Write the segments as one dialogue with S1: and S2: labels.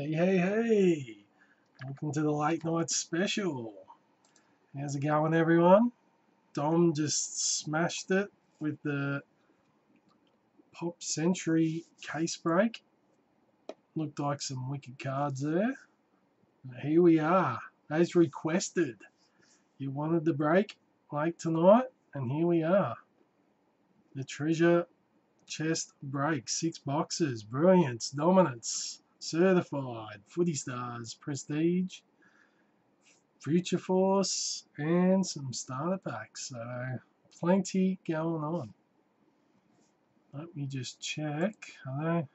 S1: Hey, hey, hey! Welcome to the late night special. How's it going, everyone? Dom just smashed it with the Pop Century case break. Looked like some wicked cards there. Here we are, as requested. You wanted the break late tonight, and here we are. The treasure chest break, six boxes, brilliance, dominance, certified, footy stars, prestige, future force, and some starter packs. So plenty going on. Let me just check. I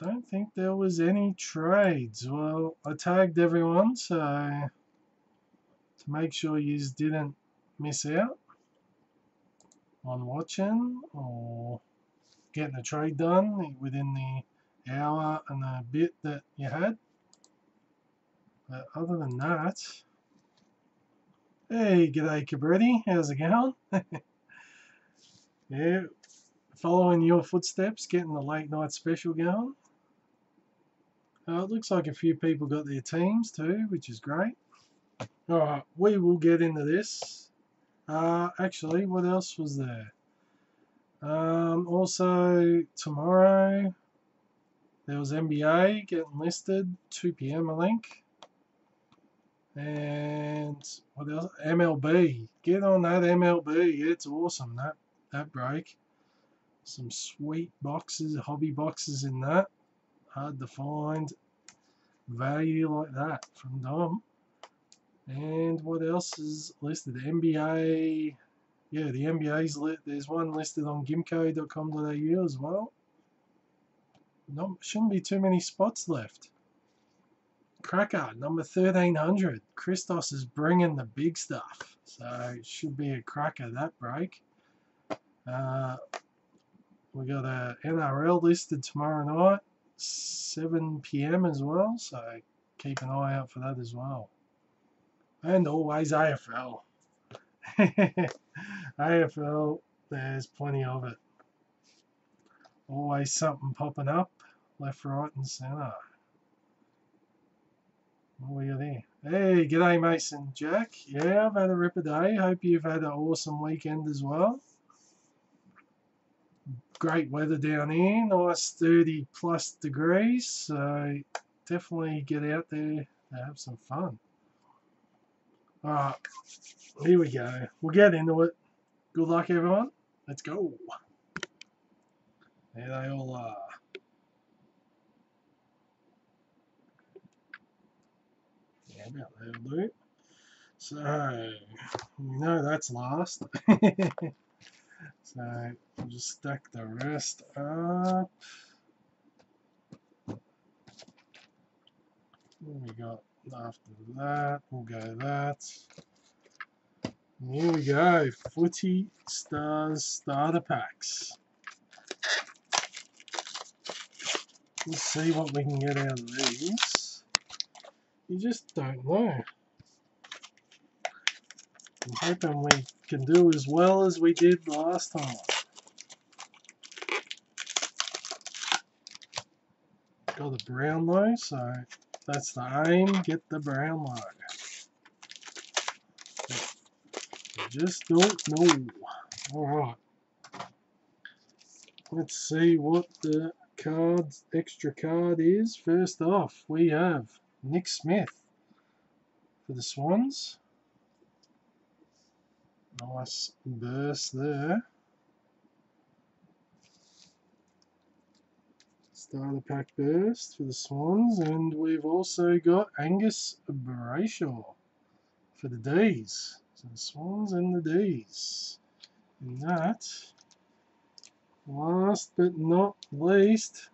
S1: don't think there was any trades. Well, I tagged everyone, so to make sure you didn't miss out on watching or getting a trade done within the hour and a bit that you had. But other than that, hey, g'day Cabretti, how's it going? yeah, following your footsteps, getting the late night special going. Uh, it looks like a few people got their teams too, which is great. Alright, we will get into this. Uh, actually, what else was there? Um, also, tomorrow, there was NBA getting listed, 2 p.m. I think. And what else? MLB. Get on that MLB. It's awesome, that, that break. Some sweet boxes, hobby boxes in that. Hard to find value like that from Dom. And what else is listed? NBA. Yeah, the NBA's lit. There's one listed on gimko.com.au as well. No, shouldn't be too many spots left. Cracker, number 1300. Christos is bringing the big stuff. So it should be a cracker that break. Uh, we got a NRL listed tomorrow night, 7 p.m. as well. So keep an eye out for that as well and always AFL. AFL, there's plenty of it. Always something popping up, left, right, and centre. What we got here? Hey, g'day Mason Jack. Yeah, I've had a ripper day. Hope you've had an awesome weekend as well. Great weather down here, nice 30 plus degrees, so definitely get out there and have some fun. Alright, here we go. We'll get into it. Good luck, everyone. Let's go. There they all are. Yeah, about there, loot. So, we know that's last. so, we'll just stack the rest up. What we got? After that, we'll go that. here we go, Footy Stars Starter Packs. Let's see what we can get out of these. You just don't know. I'm hoping we can do as well as we did last time. Got a brown though, so that's the aim. Get the brown log. I just don't know. Alright. Let's see what the cards extra card is. First off, we have Nick Smith for the Swans. Nice burst there. Starter pack burst for the Swans, and we've also got Angus Brayshaw for the D's. So the Swans and the D's. And that, last but not least,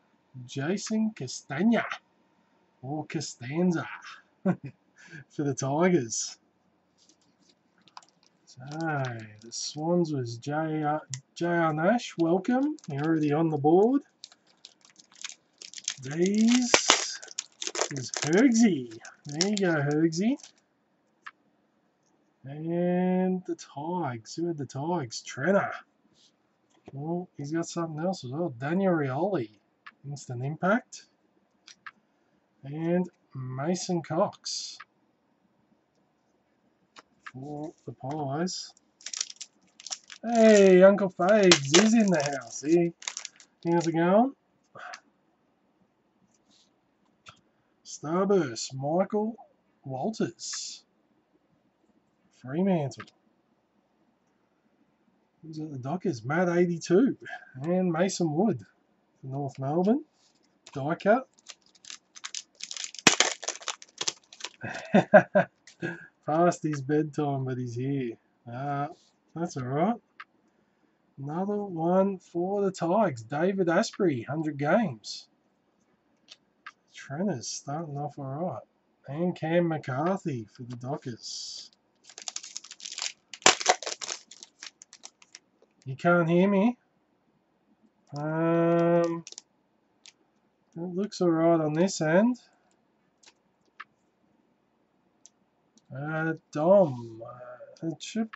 S1: Jason Castagna, or Costanza, for the Tigers. So, the Swans was JR Nash, welcome, you're already on the board. These is Hergsy. There you go, Hergsy. And the Tigers. Who had the Tigers? Trenner. Well, he's got something else as well. Daniel Rioli. Instant Impact. And Mason Cox for the Pies. Hey, Uncle Fags is in the house. Hey, how's it going? Starburst, Michael Walters. Fremantle. Who's at the Dockers? Matt 82 and Mason Wood for North Melbourne. Die. Past his bedtime, but he's here. Uh, that's alright. Another one for the Tigers. David Astbury, 100 games. Trenners starting off alright. And Cam McCarthy for the Dockers. You can't hear me? Um, it looks alright on this end. Uh, Dom, uh, it should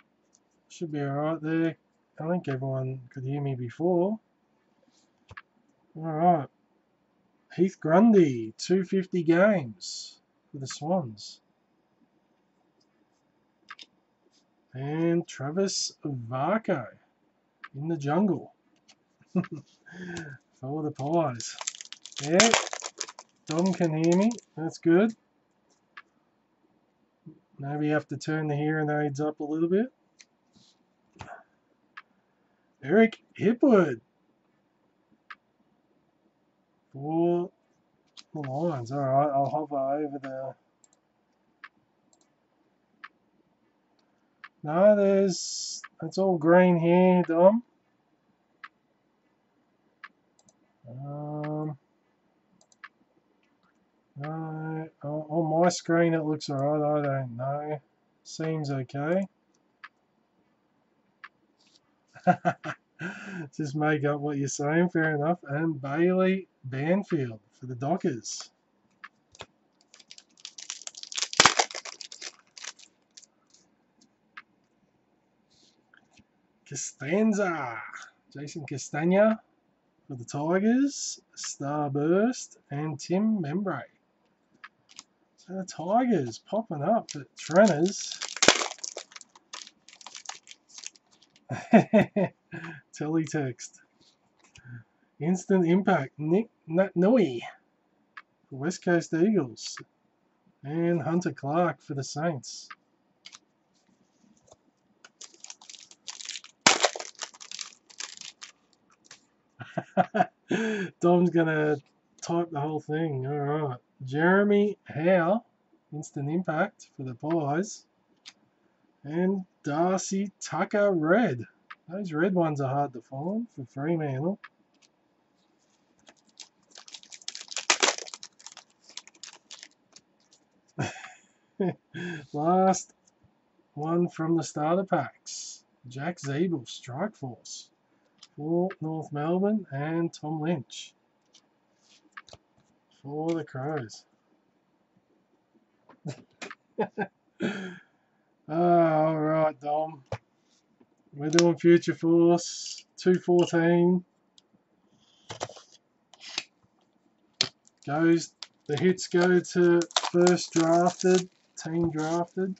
S1: should be alright there. I think everyone could hear me before. Alright. Heath Grundy, 250 games for the Swans. And Travis Varcoe in the jungle for the Pies. Yeah, Dom can hear me. That's good. Maybe have to turn the hearing aids up a little bit. Eric Hipwood for the Lions. Alright, I'll hover over there. No, there's, it's all green here, Dom. Um, no, on my screen it looks alright, I don't know. Seems okay. Just make up what you're saying, fair enough. And Bailey Banfield for the Dockers. Costanza, Jason Castagna for the Tigers, Starburst, and Tim Membrey. So the Tigers popping up at Trenners. Teletext. Instant impact. Nick Nui for West Coast Eagles. And Hunter Clark for the Saints. Dom's gonna type the whole thing. Alright. Jeremy Howe, instant impact for the Pies. And Darcy Tucker Red. Those red ones are hard to find for Fremantle. Last one from the starter packs. Jack Ziebell, Strike Force for North Melbourne and Tom Lynch for the Crows. Ah, all right, Dom. We're doing Future Force 214. Goes the hits go to first drafted, team drafted.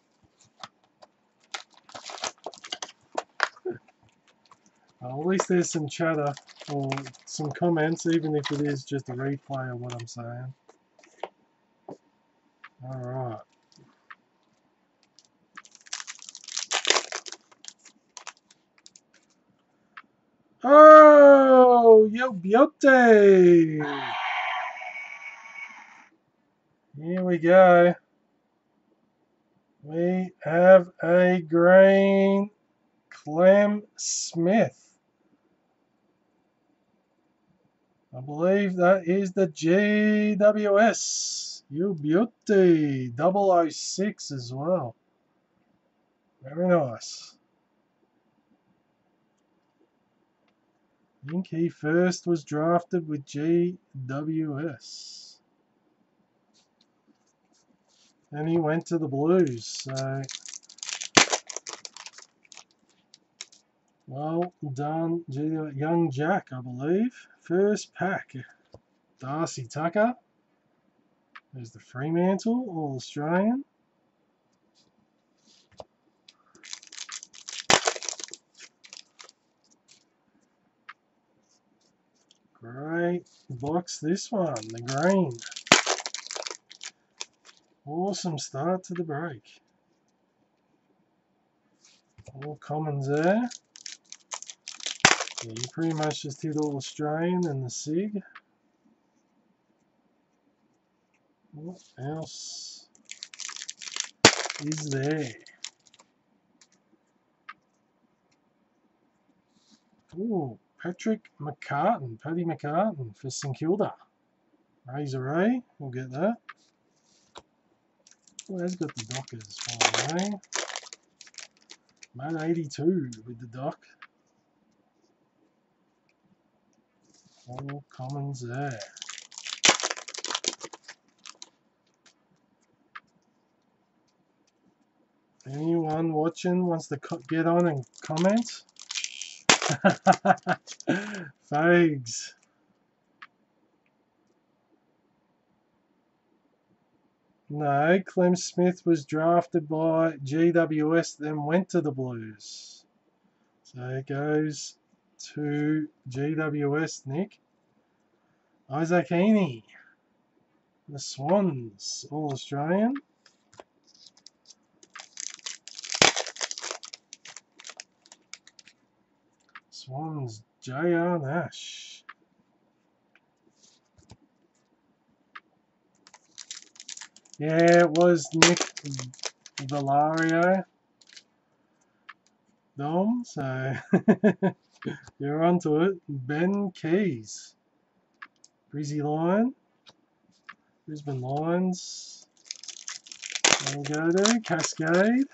S1: Well, at least there's some chatter or some comments, even if it is just a replay of what I'm saying. Alright. Oh, yo beauty! Here we go. We have a green Clem Smith. I believe that is the GWS. You beauty. 006 as well. Very nice. I think he first was drafted with GWS. And he went to the Blues, so well done, young Jack, I believe. First pack, Darcy Tucker. There's the Fremantle, All Australian. Great box this one, the green. Awesome start to the break. All commons there. Yeah, you pretty much just hit all Australian and the SIG. What else is there? Ooh, Patrick McCartin, Paddy McCartin for St Kilda. Razor Ray, we'll get that. Has got the Dockers, by the way. Man 82 with the dock. All commons there. Anyone watching wants to get on and comment? Fags. No, Clem Smith was drafted by GWS, then went to the Blues. So it goes to GWS, Nick. Isaac Heeney. The Swans, All Australian. Swans, J.R. Nash. Yeah, it was Nick Valario. Dom, so you're onto it. Ben Keays. Breezy Lion. Brisbane Lions. There we go there. Cascade.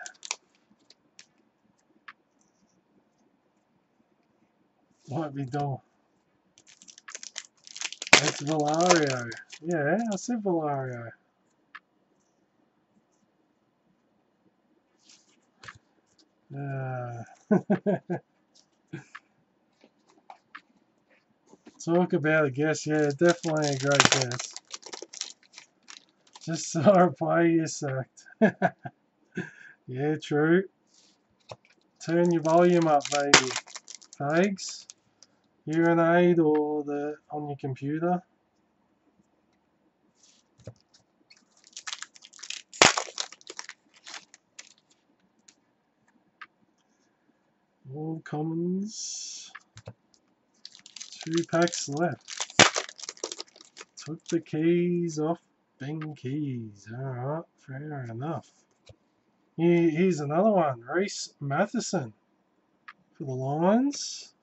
S1: Might be Dom. That's Valario. Yeah, I said Valario. Uh, talk about a guess. Yeah, definitely a great guess. Just saw her you sucked. yeah, true. Turn your volume up, baby. Thanks. Hearing aid or the on your computer. Commons. Two packs left. Took the keys off Ben Keays. Alright, fair enough. here's another one. Rhys Mathieson for the Lions.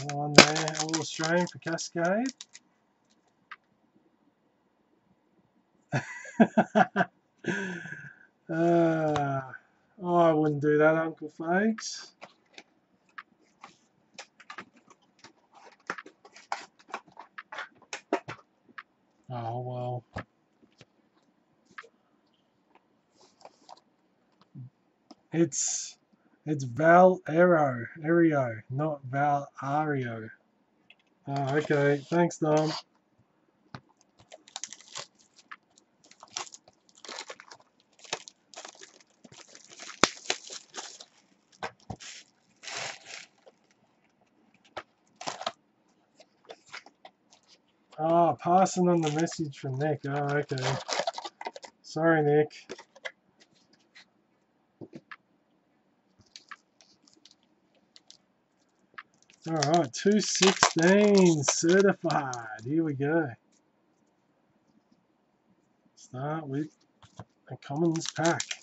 S1: Another one there, All Australian for Cascade. uh, Oh, I wouldn't do that, Uncle Fags. Oh, well. It's it's Val Aero, Aereo, not Val Ario. Oh, okay. Thanks, Dom. Oh, passing on the message from Nick. Oh, okay. Sorry, Nick. Alright, 216 certified. Here we go. Start with a commons pack.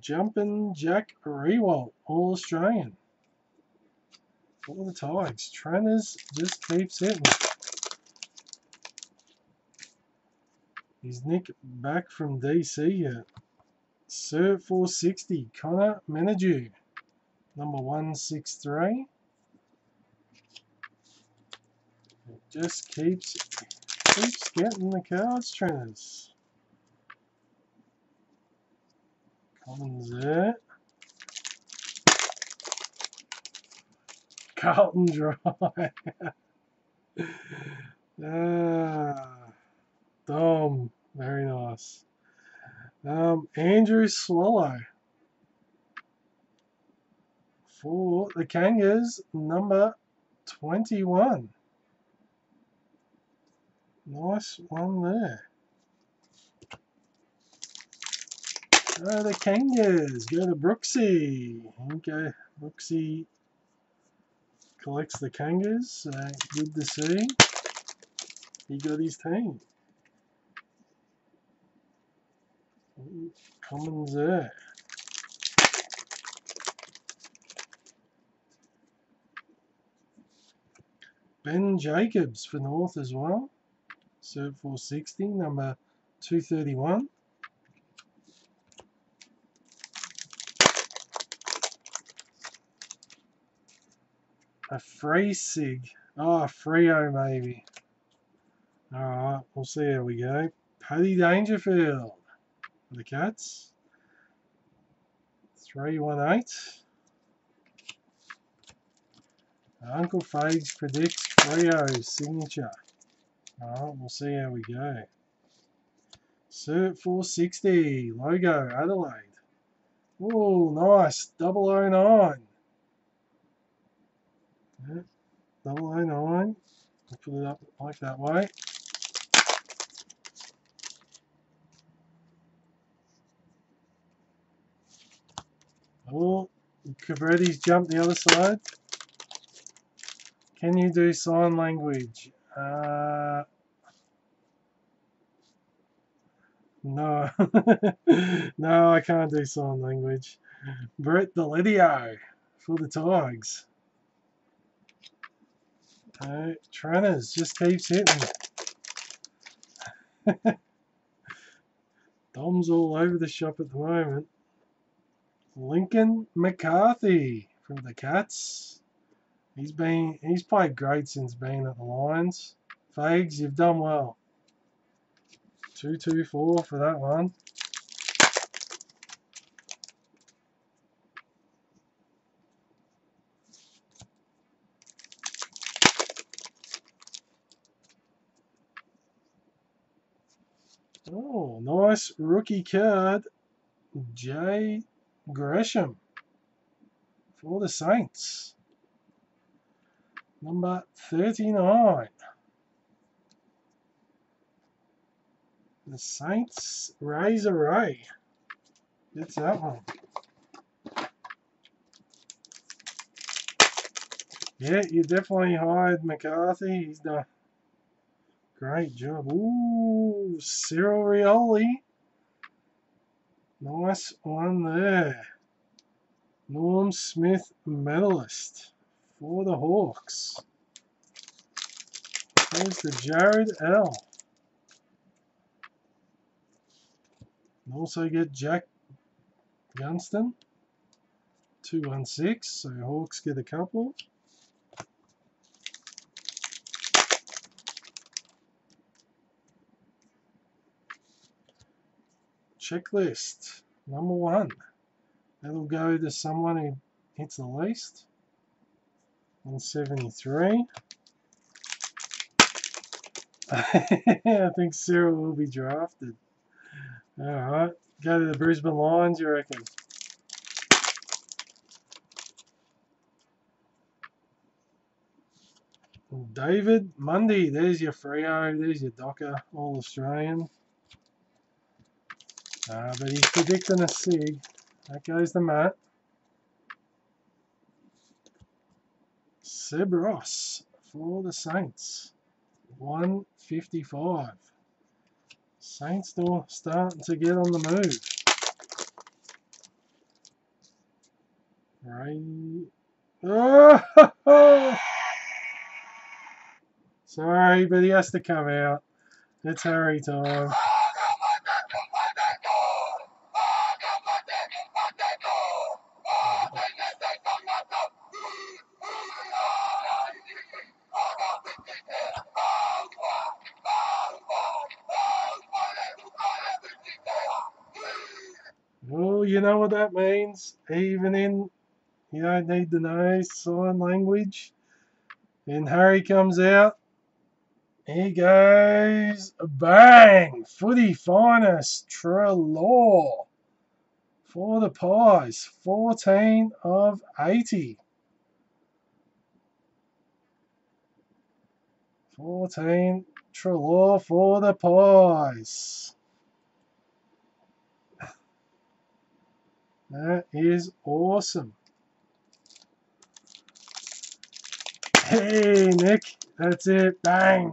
S1: Jumping Jack Riewoldt, All Australian. All the Tigers. Trainers just keeps hitting. Is Nick back from DC yet? Cert 460, Connor Menadue, number 163. It just keeps keeps getting the cards, trainers. There. Carlton Dry. ah, Dom, very nice. Um, Andrew Swallow for the Kangas, number 21. Nice one there. Go the Kangas. Go to Brooksy. Okay, Brooksy collects the Kangas. Uh, good to see. He got his team. Commons there. Ben Jacobs for North as well. Cert 460, number 231. A free sig. Oh, Freo maybe. Alright, we'll see how we go. Paddy Dangerfield for the Cats. 318. Uncle Fags predicts Freo's signature. Alright, we'll see how we go. Cert 460, logo, Adelaide. Oh, nice, 009. Yep, 009. We'll put it up like that way. Oh, Cabretti's jumped the other side. Can you do sign language? Uh, no. no, I can't do sign language. Brett Deledio for the Tigers. Tranners just keeps hitting. Dom's all over the shop at the moment. Lincoln McCarthy from the Cats. He's been he's played great since being at the Lions. Fags, you've done well. Two two four for that one. Nice rookie card. Jade Gresham for the Saints. Number 39. The Saints Razor Ray. It's that one. Yeah, you definitely hired McCarthy. He's done great job. Ooh, Cyril Rioli. Nice one there. Norm Smith medalist for the Hawks. There's the Jared L. And also get Jack Gunston. 216, so Hawks get a couple. Checklist. Number one that'll go to someone who hits the least. 173 I think Cyril will be drafted. Alright go to the Brisbane Lions you reckon? David Mundy there's your Freo there's your Docker all Australian uh, but he's predicting a SIG. That goes the mat. Seb Ross for the Saints. 155. Saints still starting to get on the move. Right. Sorry, but he has to come out. It's Harry time. That means. Even in, you don't need to know sign language. And Harry comes out. He goes, bang! Footy finest, Treloar. For the Pies, 14 of 80. 14, Treloar for the Pies. That is awesome. Hey, Nick, that's it. Bang.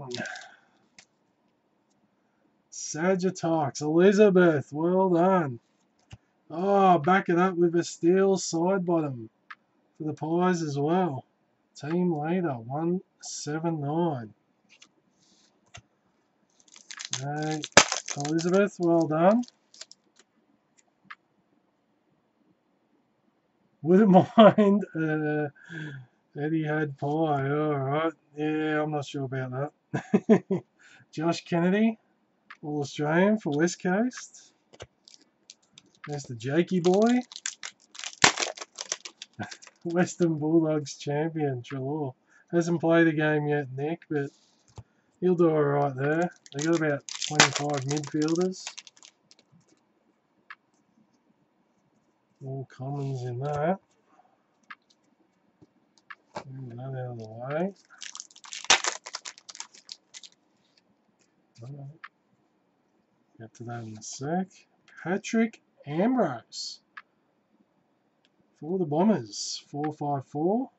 S1: Sagittarius, Elizabeth, well done. Ah, oh, back it up with a Steele Sidebottom for the Pies as well. Team leader, 179. Hey, Elizabeth, well done. Wouldn't mind uh, Eddie had pie. Alright. Yeah, I'm not sure about that. Josh Kennedy, All Australian for West Coast. There's the Jakey boy. Western Bulldogs champion, Treloar. Hasn't played a game yet, Nick, but he'll do alright there. They got about 25 midfielders. All commons in that. Move that out of the way. Get to that in a sec. Patrick Ambrose for the Bombers, 454.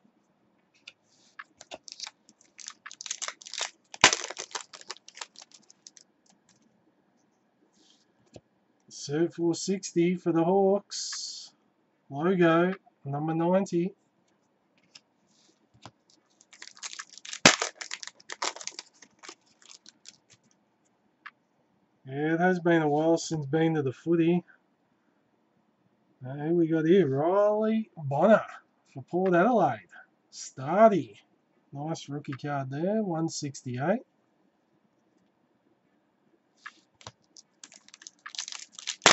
S1: Cert 460 for the Hawks. Logo, number 90. Yeah, it has been a while since been to the footy. Uh, who we got here? Riley Bonner for Port Adelaide. Stardy. Nice rookie card there, 168.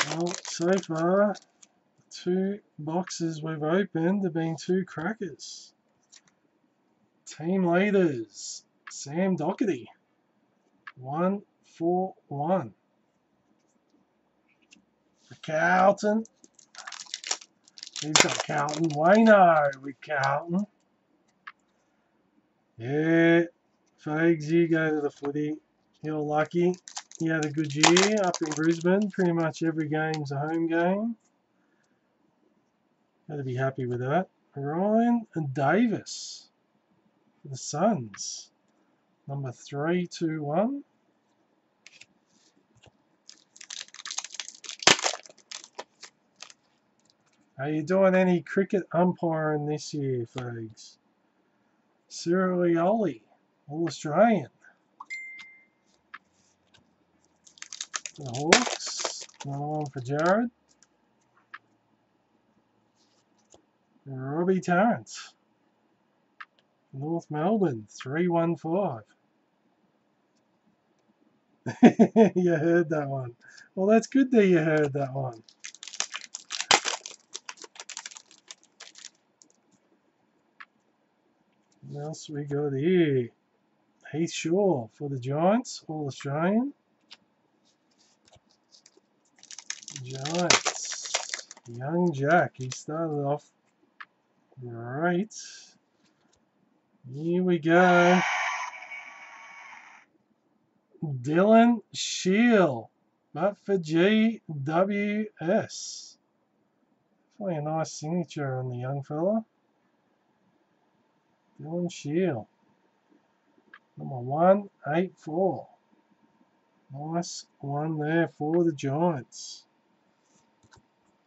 S1: Well, so far, two boxes we've opened have been two crackers. Team leaders, Sam Docherty, 141. For Carlton, he's got Carlton. Wayno with Carlton. Yeah, Fags, you go to the footy. You're lucky. He had a good year up in Brisbane. Pretty much every game's a home game. Got to be happy with that. Ryan and Davis for the Suns. Number 321. Are you doing any cricket umpiring this year, folks? Cyril Rioli, All Australian. The Hawks. Another one for Jared. Robbie Tarrant. North Melbourne, 315. you heard that one. Well, that's good that you heard that one. What else we got here? Heath Shaw for the Giants, All Australian. Giants. Young Jack. He started off great. Here we go. Dylan Shiel. But for GWS. Definitely a nice signature on the young fella. Dylan Shiel. Number 184. Nice one there for the Giants.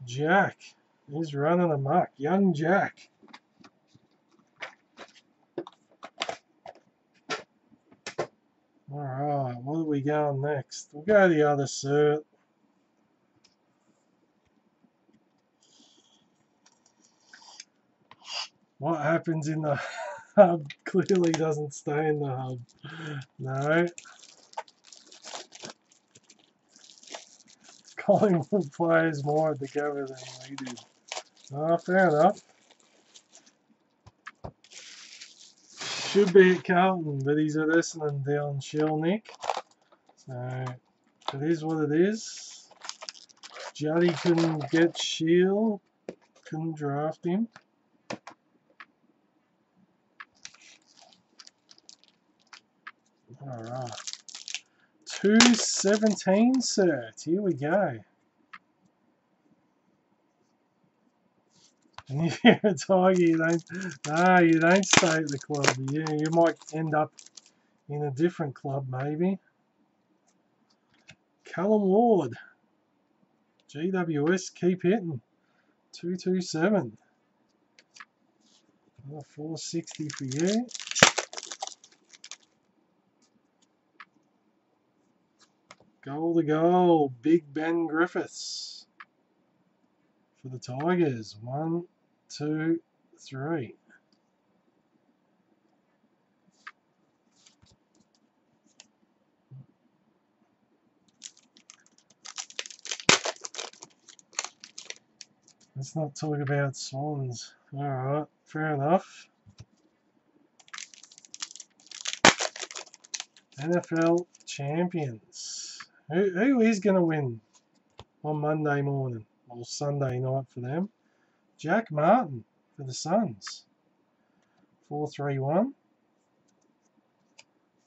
S1: Jack. He's running amok. Young Jack. Alright, what are we going next? We'll go the other cert. What happens in the hub clearly doesn't stay in the hub. No. Collingwood plays more at the cover than we did. Oh, ah, fair enough. Should be at Carlton, but he's at Essendon down Shell Nick. So it is what it is. Juddy couldn't get Shiel, couldn't draft him. Alright. 217 cert. Here we go. And if you're a tiger, you don't, no, you don't stay at the club. Yeah, you might end up in a different club, maybe. Callum Ward. GWS, keep hitting. 227. Another 460 for you. Goal to goal, Big Ben Griffiths for the Tigers. One, two, three. Let's not talk about swans. Alright, fair enough. NFL champions. Who, who is going to win on Monday morning or Sunday night for them? Jack Martin for the Suns. 431.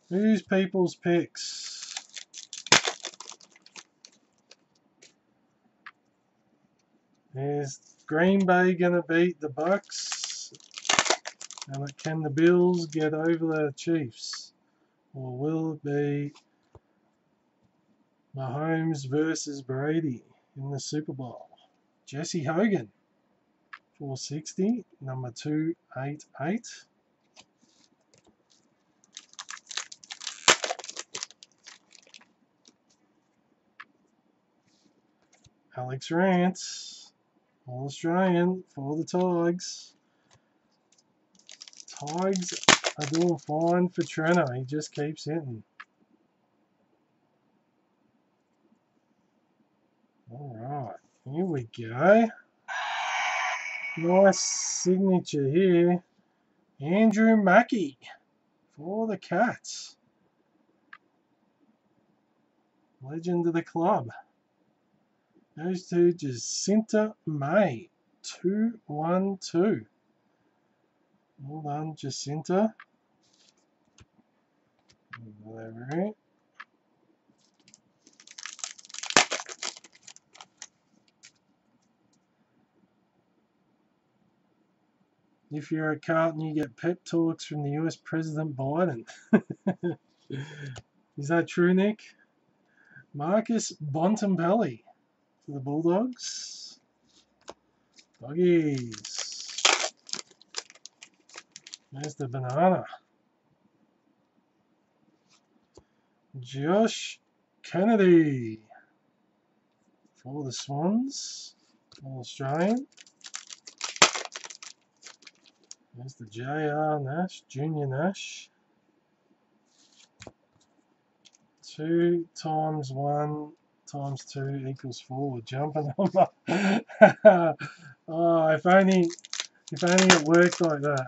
S1: Who's people's picks? Is Green Bay going to beat the Bucs? And can the Bills get over the Chiefs? Or will it be Mahomes versus Brady in the Super Bowl? Jesse Hogan, 460, number 288. Alex Rance, All Australian for the Tigers. Tigers are doing fine for Treno. He just keeps hitting. Alright, here we go. Nice signature here. Andrew Mackie for the Cats. Legend of the club. Goes to Jacinta May. 212. Well done, Jacinta. Whatever. If you're a Carlton, you get pep talks from the US President Biden. Is that true, Nick? Marcus Bontempelli for the Bulldogs. Doggies. There's the banana. Josh Kennedy for the Swans. All Australian. There's the JR Nash, Junior Nash. Two times one times two equals four. We're Jumping on my oh, if only, if only it worked like that.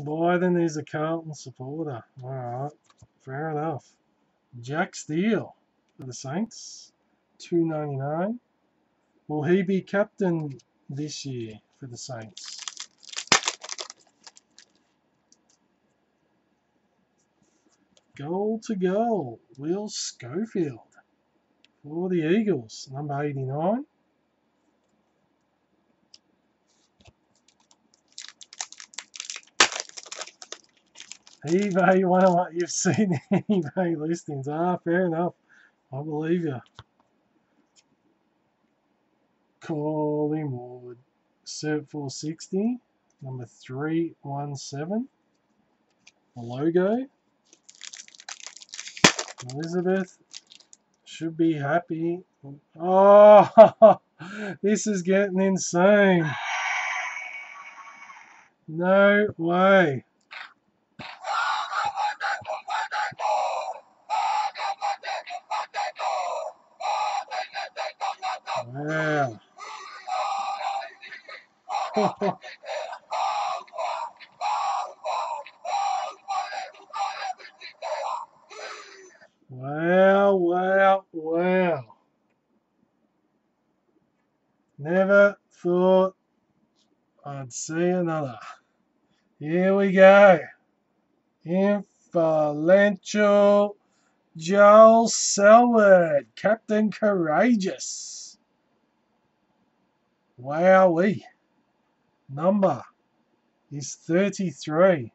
S1: Biden is a Carlton supporter. Alright, fair enough. Jack Steele for the Saints, two ninety nine. Will he be captain this year for the Saints? Goal to goal, Will Schofield for the Eagles, number 89. eBay, you wonder what you've seen eBay listings. Ah, fair enough. I believe you. Collingwood, Cert 460, number 317. The logo. Elizabeth should be happy. Oh, this is getting insane. No way. Wow wow, wow. Never thought I'd see another. Here we go. Influential Joel Selwood, Captain Courageous. Wowee. Number is 33.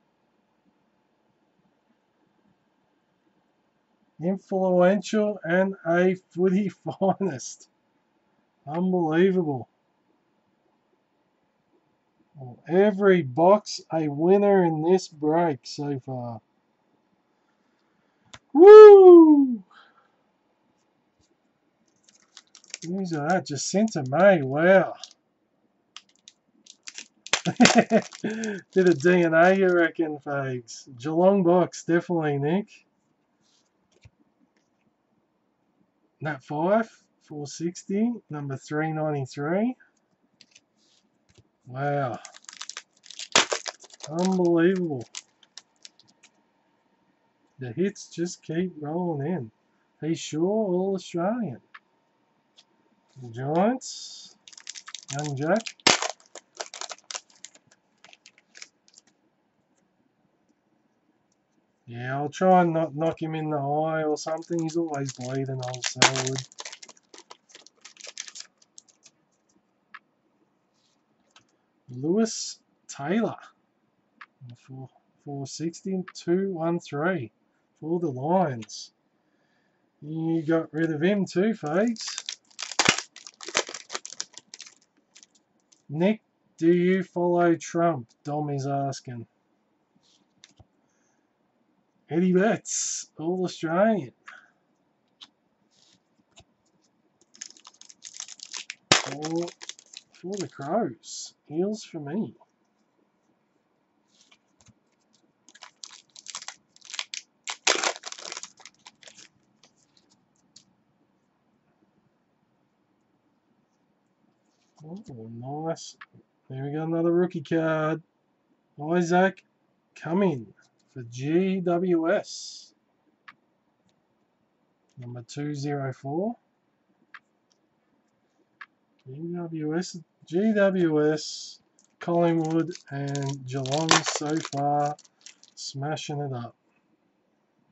S1: Influential and a footy finest. Unbelievable. Every box a winner in this break so far. Woo! Who's that? Jacinta May. Wow. Did a DNA, you reckon, Fags? Geelong box, definitely, Nick. Nat 5, 460, number 393. Wow. Unbelievable. The hits just keep rolling in. He's sure all Australian. Giants. Young Jack. Yeah, I'll try and not knock him in the eye or something. He's always bleeding, old Selwood. Lewis Taylor. 4, 460, 213 for the Lions. You got rid of him too, Fags. Nick, do you follow Trump? Dom is asking. Eddie Betts, All Australian. For, for the Crows. Heels for me. Oh, nice. There we go, another rookie card. Isaac Cumming for GWS. Number 204. GWS, GWS, Collingwood and Geelong so far smashing it up.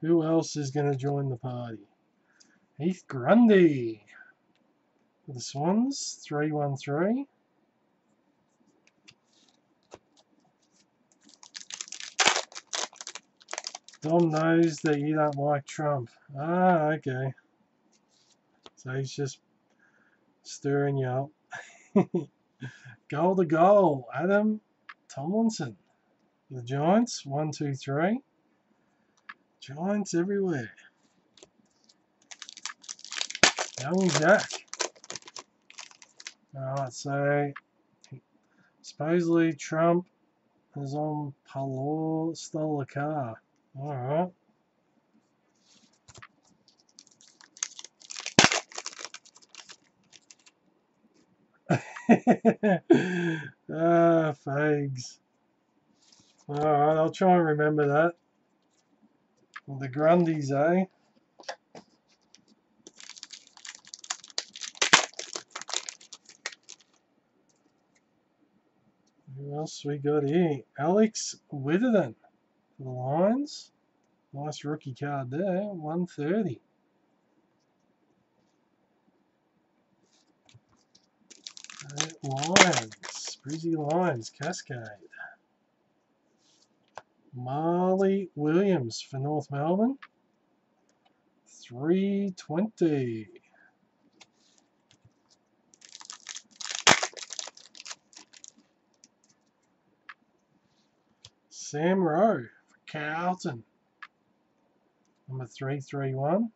S1: Who else is going to join the party? Heath Grundy for the Swans, 313. Dom knows that you don't like Trump. Ah, okay. So he's just stirring you up. goal to goal, Adam Tomlinson. The Giants, one, two, three. Giants everywhere. Young Jack. Alright, so supposedly Trump is on Parler, stole a car. Alright. ah, fags. Alright, I'll try and remember that. The Grundys, eh? Who else we got here? Alex Witherden for the Lions. Nice rookie card there, 130. Lions, Breezy Lions, Cascade. Marley Williams for North Melbourne. 320. Sam Rowe for Carlton. Number 331.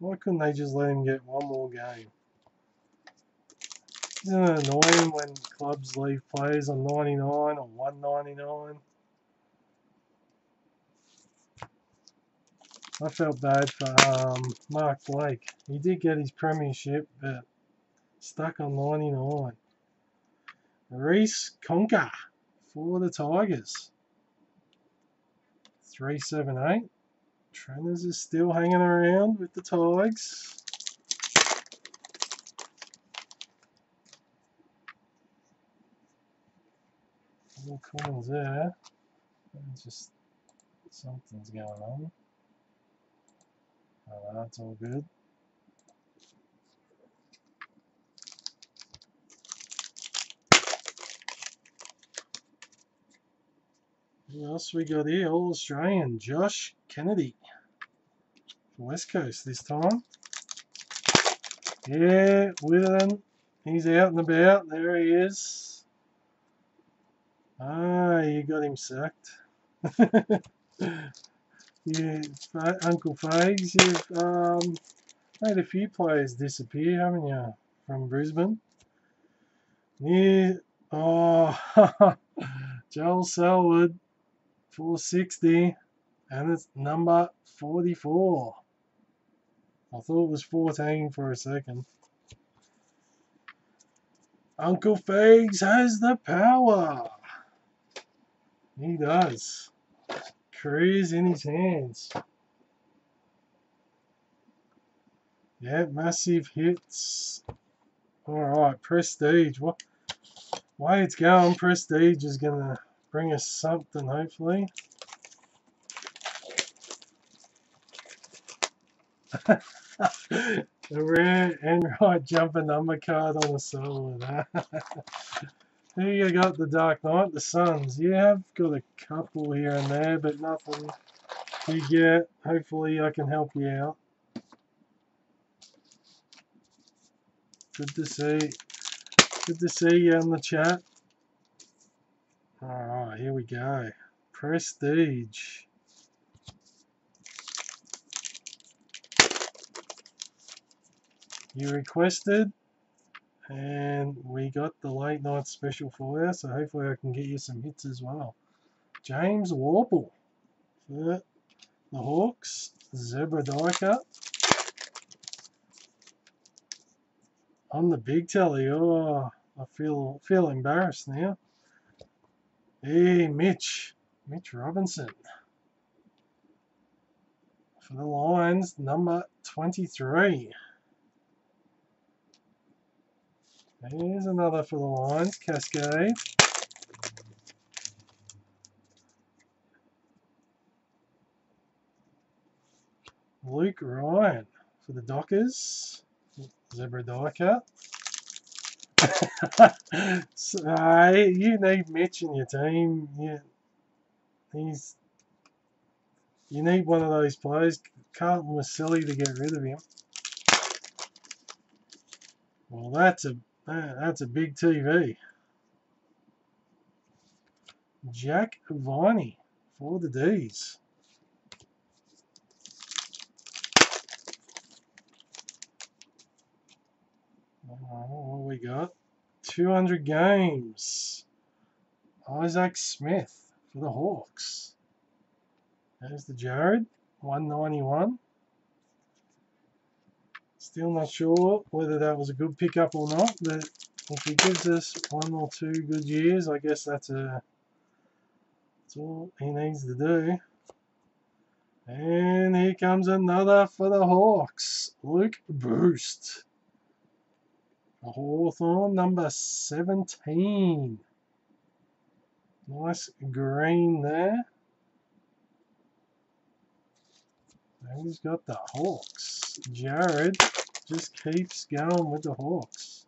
S1: Why couldn't they just let him get one more game? Isn't it annoying when clubs leave players on 99 or 199? I felt bad for um, Mark Blake. He did get his premiership, but stuck on 99. Reece Conca for the Tigers. 378. Trainers is still hanging around with the Tigers. More coins there. And just something's going on. Oh, that's all good. Who else we got here? All Australian Josh Kennedy. West Coast this time. Yeah, Witherden. He's out and about. There he is. Ah, you got him sacked. yeah, Uncle Fags, you've um, made a few players disappear, haven't you, from Brisbane? Yeah, oh, Joel Selwood, 460, and it's number 44. I thought it was 14 for a second. Uncle Fags has the power. He does. Careers in his hands. Yeah, massive hits. Alright, Prestige. Way it's going, Prestige is gonna bring us something hopefully. a rare and right jumper number card on the solo Here you got the Dark Knight, the Suns. You have got a couple here and there, but nothing you get. Hopefully I can help you out. Good to see. Good to see you in the chat. Alright, here we go. Prestige. You requested and we got the late night special for you, so hopefully I can get you some hits as well. James Worpel for the Hawks. Zebra cut. On the big telly, oh, I feel feel embarrassed now. Hey, Mitch. Mitch Robinson. For the Lions, number 23. Here's another for the Lions, Cascade. Luke Ryan for the Dockers. Zebra die so, uh, you need Mitch in your team. Yeah, he's. You need one of those players. Carlton was silly to get rid of him. Well, that's a that's a big TV. Jack Viney for the D's. Oh, what we got? 200 games. Isaac Smith for the Hawks. There's the Jared, 191. Still not sure whether that was a good pickup or not, but if he gives us one or two good years, I guess that's a that's all he needs to do. And here comes another for the Hawks. Luke Breust. Hawthorn number 17. Nice green there. He's got the Hawks. Jared just keeps going with the Hawks.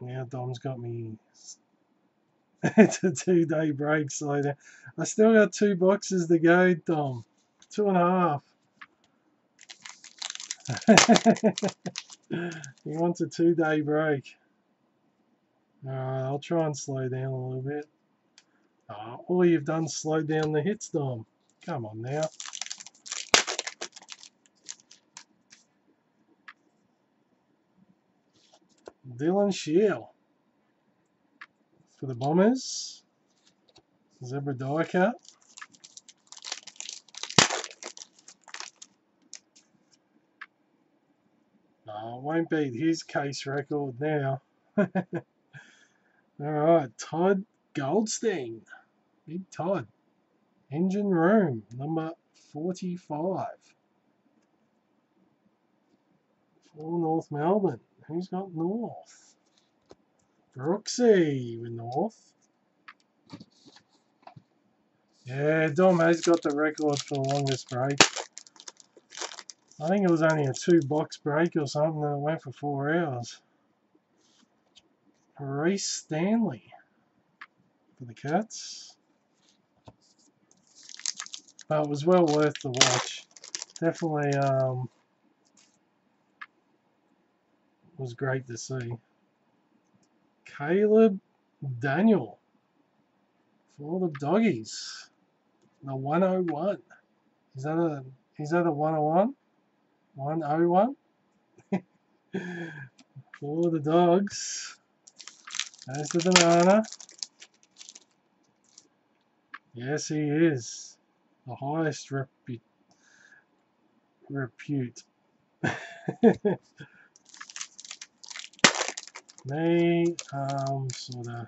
S1: Now Dom's got me. it's a two-day break, so I still got two boxes to go, Dom. Two and a half. he wants a two-day break. Alright, I'll try and slow down a little bit. Oh, all you've done is slow down the hits, Dom. Come on now. Dylan Shiel for the Bombers. Zebra cut. No, won't beat his case record now. Alright, Todd Goldstein. Big Todd. Engine Room, number 45. For North Melbourne. Who's got North? Brooksy with North. Yeah, Dom has got the record for the longest break. I think it was only a two box break or something that went for four hours. Rhys Stanley for the Cats. But it was well worth the watch. Definitely um, was great to see. Caleb Daniel for the doggies. The 101. Is that a is that a 101? 101? for the dogs. There's the banana. Yes, he is. The highest repu repute. Me, um, sort of.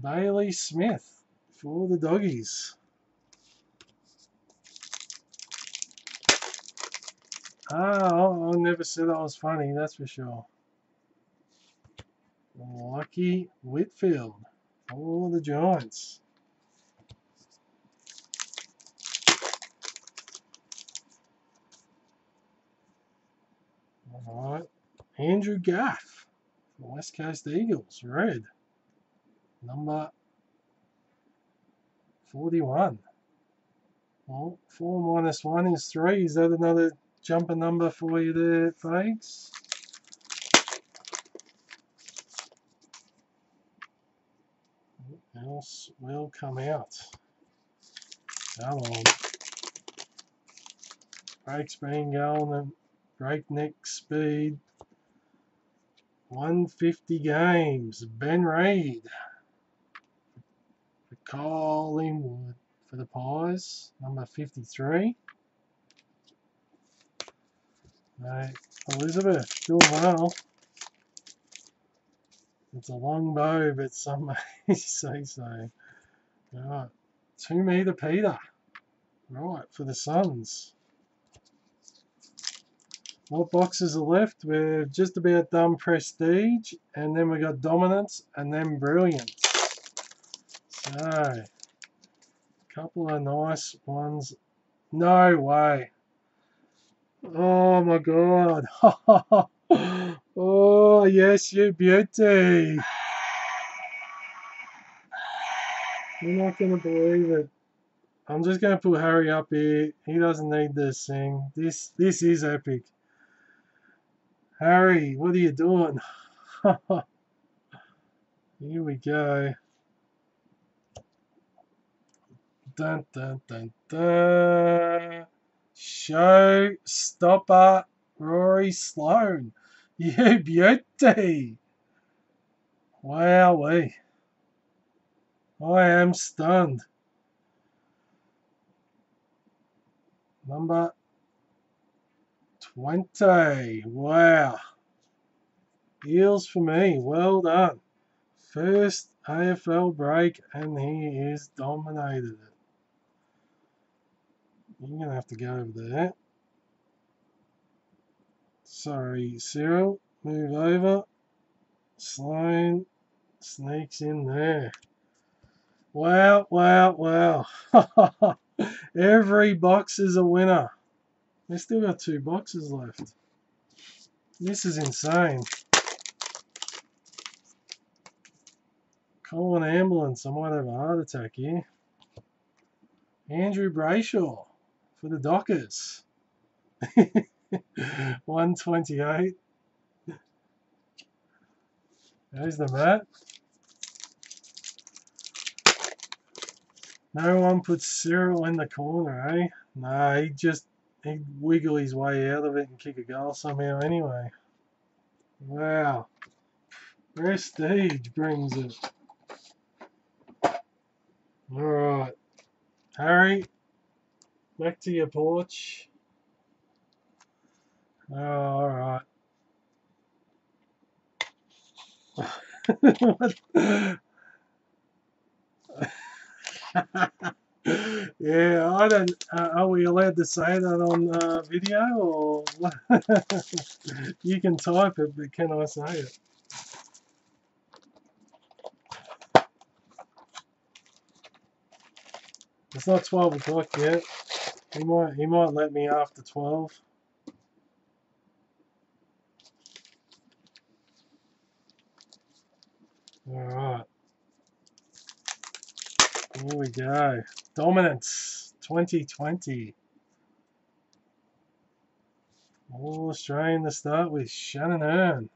S1: Bailey Smith for the doggies. Ah, I never said I was funny, that's for sure. Lachie Whitfield for the Giants. Alright. Andrew Gaff West Coast Eagles, red. Number 41. Well, 4 minus 1 is 3. Is that another jumper number for you there, Fags? Else will come out. Come on. Brakes being going at breakneck speed. 150 games. Ben Reid. For Collingwood for the Pies. Number 53. Right. Elizabeth, doing well. It's a long bow, but some may say so. Right. Two meter Peter. Right, for the Suns. What boxes are left? We're just about done Prestige, and then we got Dominance, and then Brilliance. So, a couple of nice ones. No way. Oh my god. oh, yes, you beauty. You're not going to believe it. I'm just going to put Harry up here. He doesn't need this thing. This, this is epic. Harry, what are you doing? here we go. Dun, dun, dun, dun. Show stopper Rory Sloane. You beauty. Wowee. I am stunned. Number 20. Wow. Eels for me. Well done. First AFL break and he is dominated it. You're going to have to go over there. Sorry, Cyril. Move over. Sloane sneaks in there. Wow, wow, wow. Every box is a winner. We still got two boxes left. This is insane. Call an ambulance. I might have a heart attack here. Andrew Brayshaw for the Dockers. 128. There's the mat. No one puts Cyril in the corner, eh? No, he just he'd wiggle his way out of it and kick a goal somehow anyway. Wow. Prestige brings it. Alright. Harry, back to your porch. Alright. yeah, I don't. Uh, are we allowed to say that on uh, video, or you can type it, but can I say it? It's not twelve o'clock yet. He might. He might let me after twelve. All right. Here we go. Dominance 2020. All Australian to start with Shannon Hurn.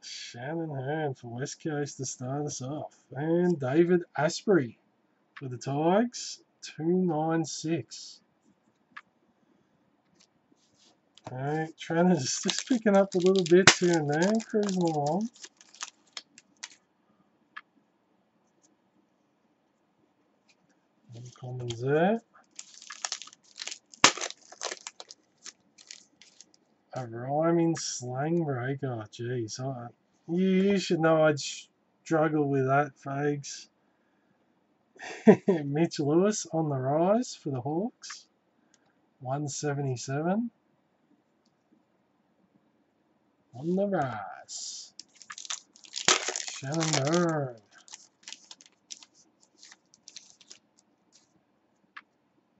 S1: Shannon Hurn for West Coast to start us off. And David Astbury for the Tigers 296. Alright, trying to just picking up a little bit here and there, cruising along. commons there. A rhyming slang breaker, oh, jeez. I, you should know I'd struggle with that, Fags. Mitch Lewis on the rise for the Hawks. 177. On the rise. Shannon.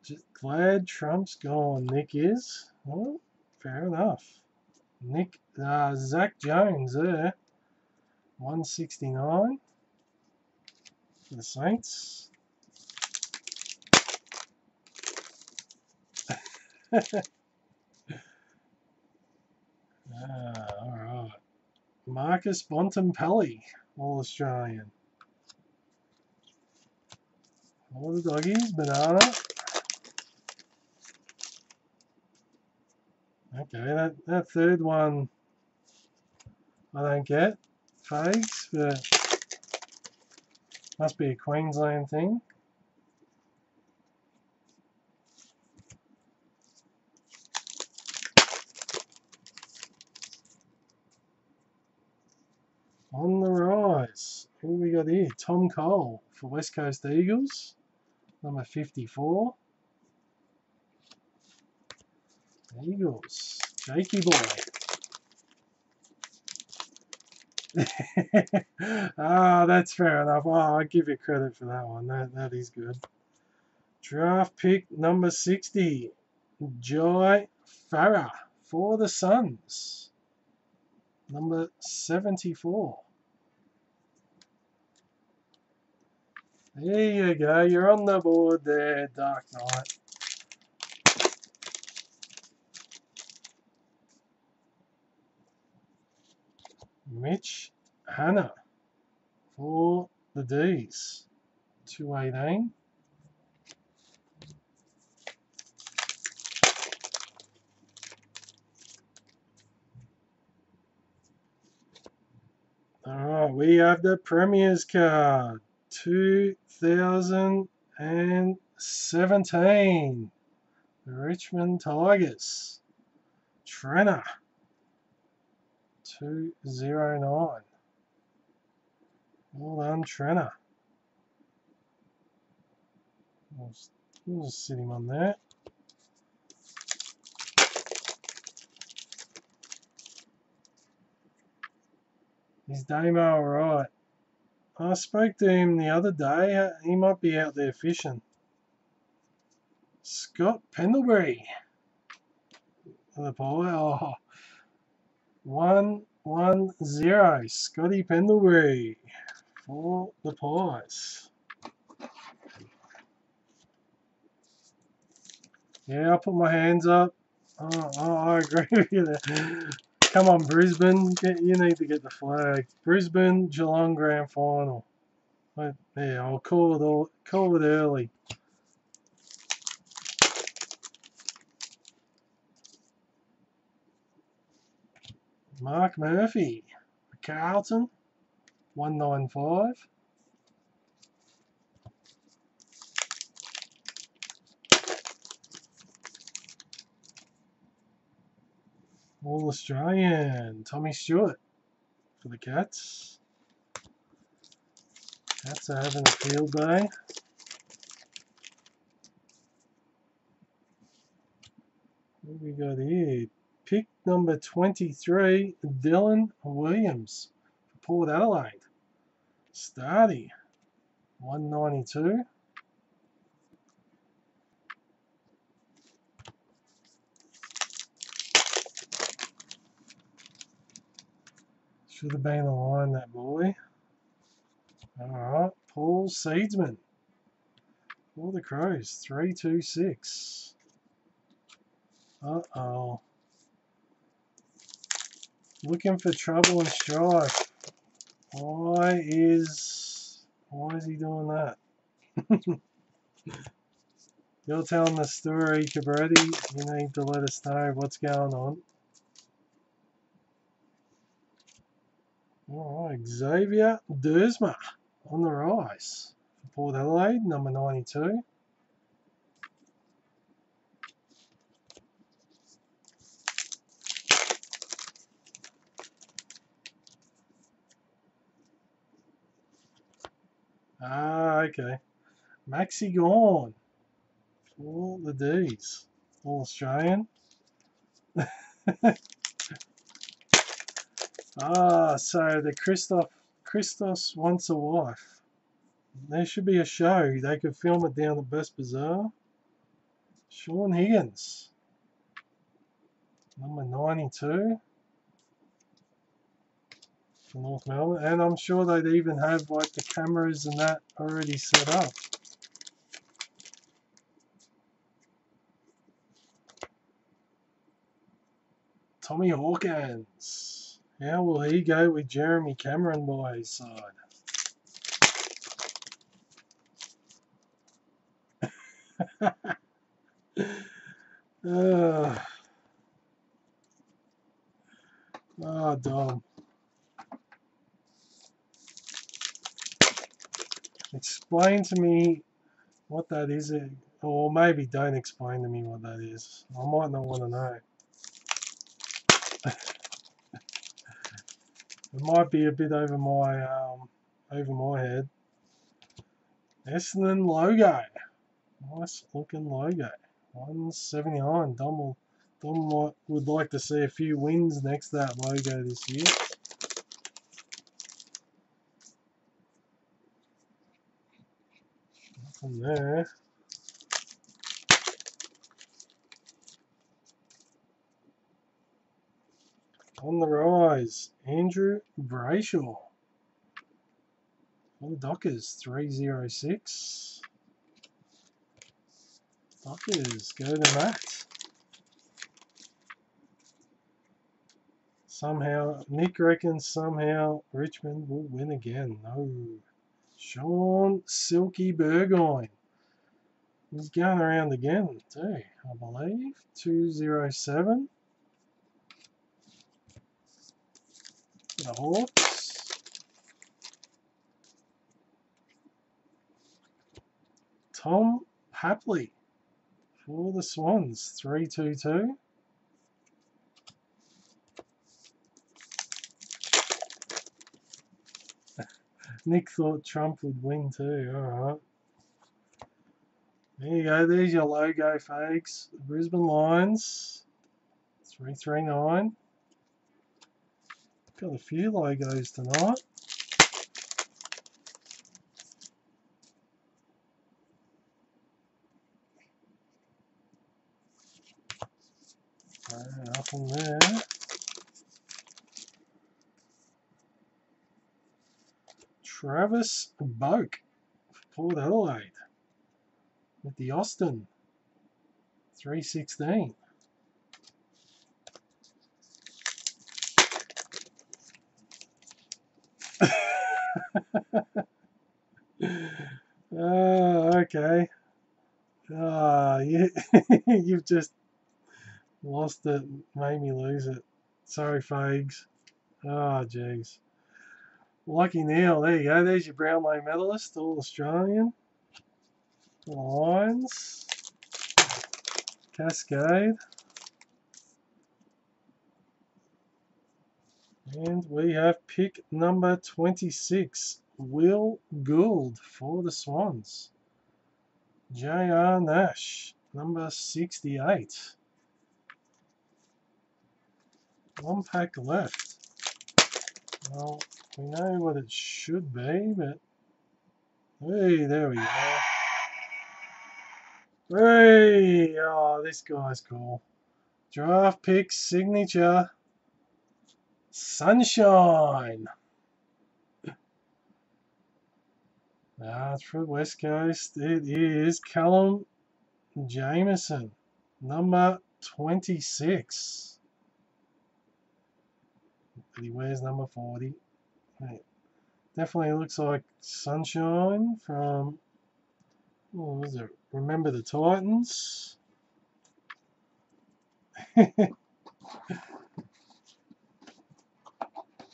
S1: Just glad Trump's gone, Nick is. Well, fair enough. Nick, uh, Zak Jones there. 169 for the Saints. Ah. Marcus Bontempelli, All Australian. All the doggies, banana. Okay, that, that third one I don't get. Fags, but must be a Queensland thing. On the rise. Who we got here? Tom Cole for West Coast Eagles. Number 54. Eagles. Jakey boy. ah, that's fair enough. Oh, I give you credit for that one. That that is good. Draft pick number 60. Joy Farah for the Suns. Number 74. There you go. You're on the board there, Dark Knight. Mitch Hannan for the D's. 218. Alright, we have the Premier's card. 2017. The Richmond Tigers. Trenner. 209. Well done, Trenner. We'll just, sit him on there. Is Damo alright? I spoke to him the other day. He might be out there fishing. Scott Pendlebury. The boy. Oh, one, one, zero. Scotty Pendlebury for the Pies. Yeah, I'll put my hands up. Oh, oh I agree with you there. Come on, Brisbane. Get, you need to get the flag. Brisbane Geelong Grand Final. yeah, I'll call it all, call it early. Mark Murphy, Carlton, 195. All Australian. Tommy Stewart for the Cats. Cats are having a field day. What we got here? Pick number 23, Dylan Williams for Port Adelaide. Starty, 192. Should have been the line, that boy. Alright, Paul Seedsman. For the Crows, 326. Uh oh. Looking for trouble and strife. Why is why is he doing that? You're telling the story, Cabretti. You need to let us know what's going on. Alright, Xavier Duursma on the rise for Port Adelaide, number 92. Ah, okay. Maxi Gawn for the D's. All Australian. ah, so the Christoph Christos wants a wife. There should be a show. They could film it down at Best Bazaar. Shaun Higgins. Number 92 North Melbourne. And I'm sure they'd even have like the cameras and that already set up. Tommy Hawkins. How will he go with Jeremy Cameron by his side? uh, oh, Dom. Explain to me what that is, or maybe don't explain to me what that is. I might not want to know. it might be a bit over my um, over my head. Essendon logo. Nice looking logo. 179. Dom, Dom would like to see a few wins next to that logo this year. Nothing there. On the rise, Andrew Brayshaw. For the Dockers, 306. Dockers, go to Matt. Somehow, Nick reckons somehow Richmond will win again. No. Shaun Silky Burgoyne. He's going around again too, I believe. 207. The Hawks. Tom Papley for the Swans. 322. Nick thought Trump would win too. Alright. There you go. There's your logo, folks. Brisbane Lions. 339. Got a few logos tonight. Uh, there. Travis Boak Port Adelaide with the Austin 316. Oh, okay. Ah, you, you've just lost it, made me lose it. Sorry, Fags. Oh, jeez. Lachie Neale, there you go. There's your Brownlow medalist, all Australian. Lines. Cascade. And we have pick number 26, Will Gould for the Swans. J.R. Nash, number 68. One pack left. Well, we know what it should be, but... Hey, there we go. Hey! Oh, this guy's cool. Draft pick signature. Sunshine! That's for West Coast. It is Callum Jamieson, number 26. But he wears number 40. Definitely looks like Sunshine from, what was it? Remember the Titans?